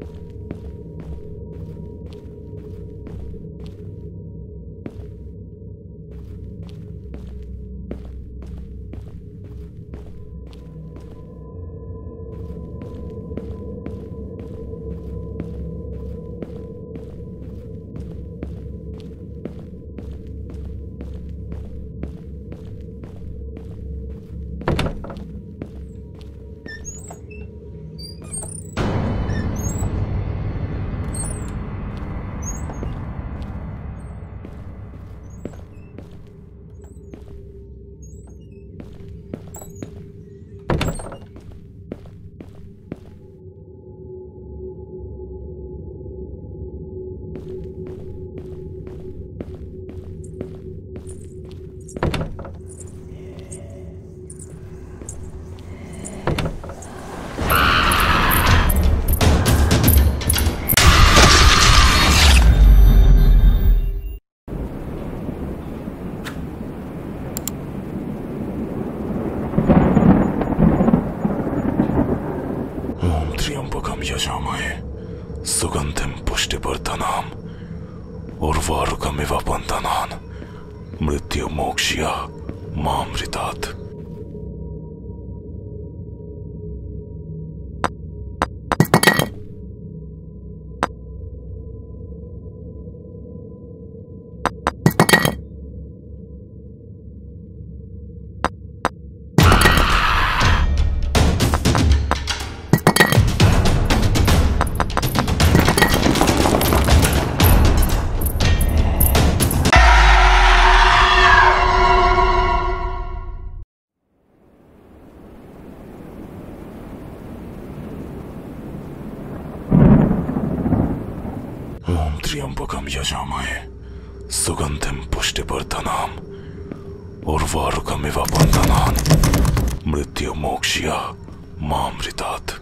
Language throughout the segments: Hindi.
you श्यामाए सुगंधिम पुष्टिवर्धनाम उर्वारुकमिव बंधनान मृत्यु मोक्षिया मामृतात्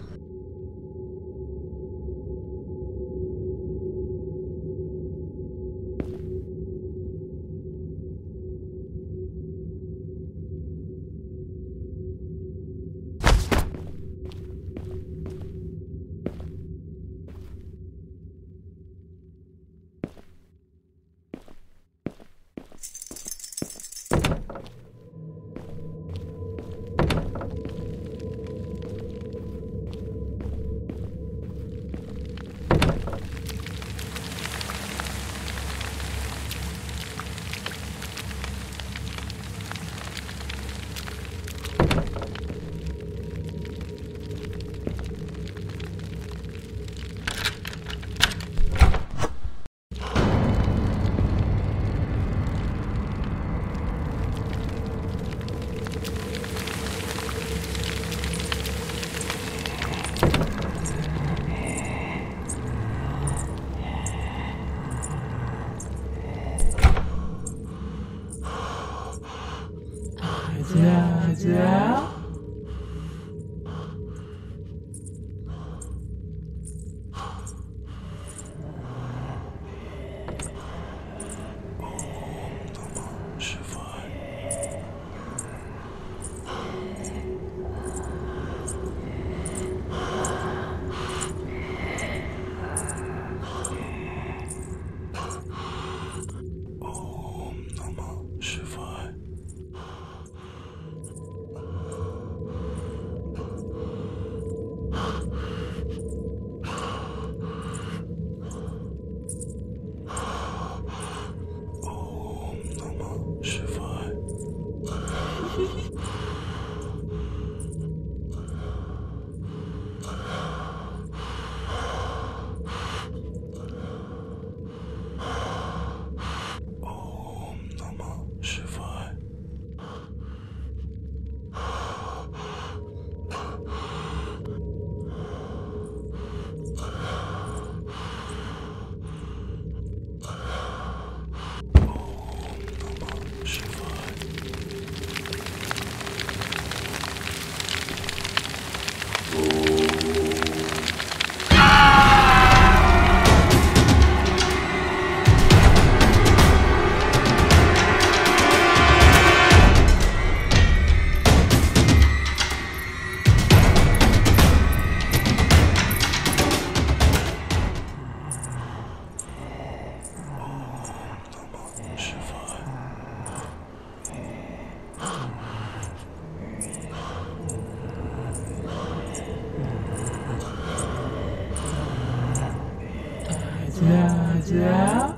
Yeah.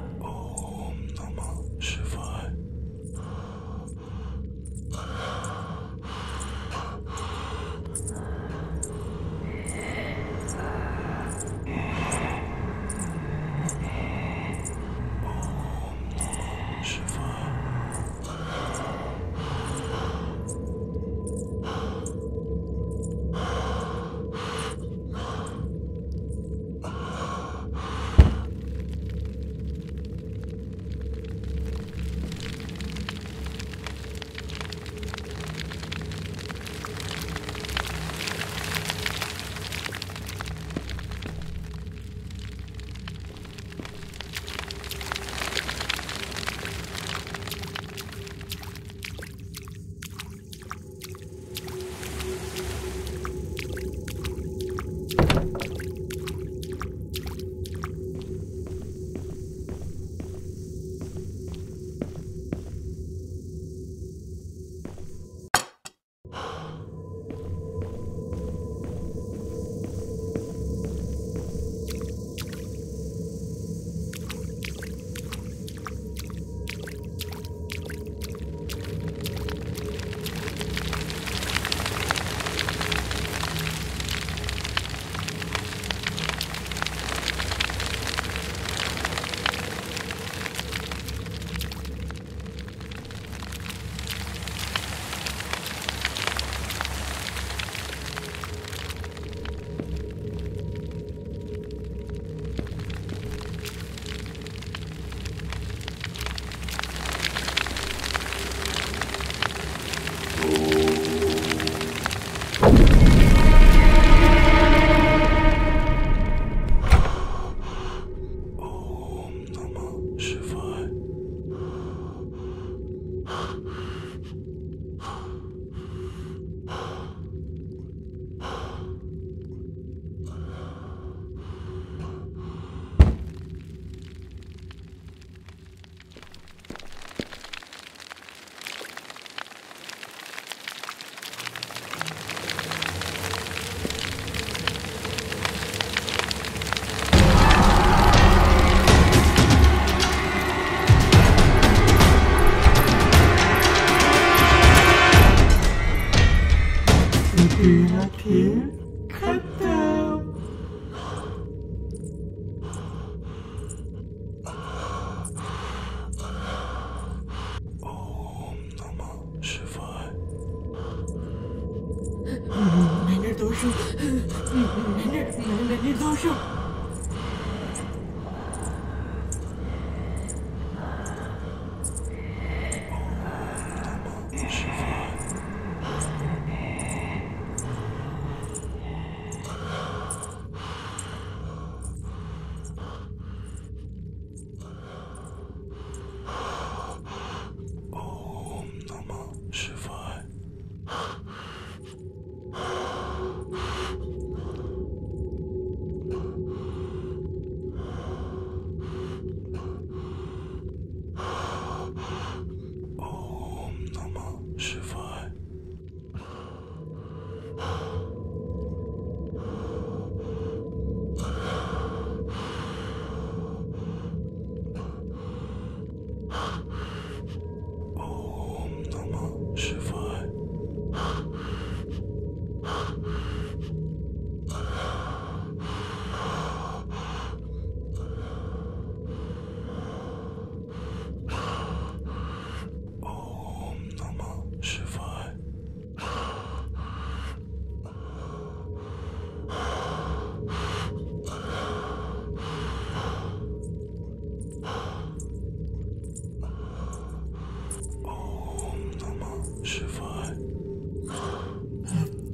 मैं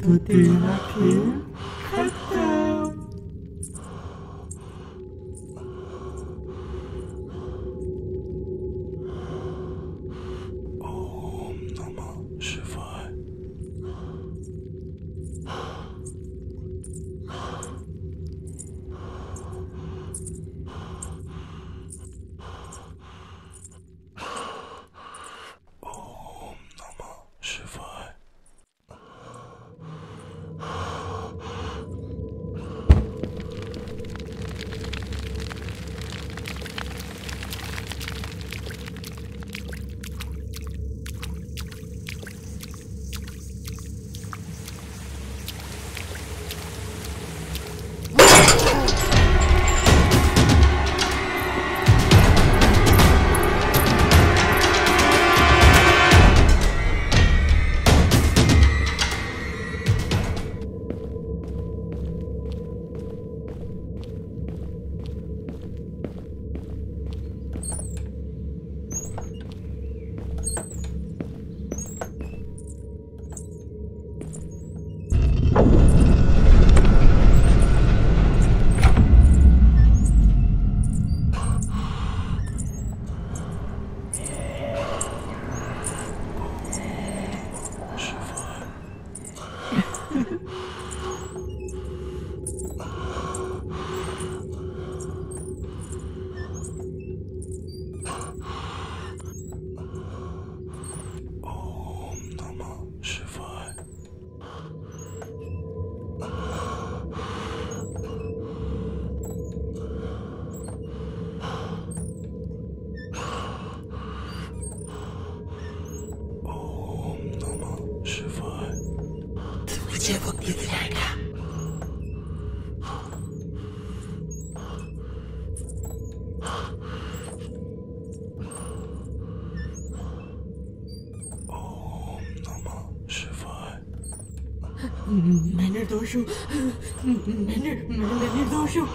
多甜蜜。मैं निर्दोष हूँ मैं निर- मैं मैं निर्दोष हूँ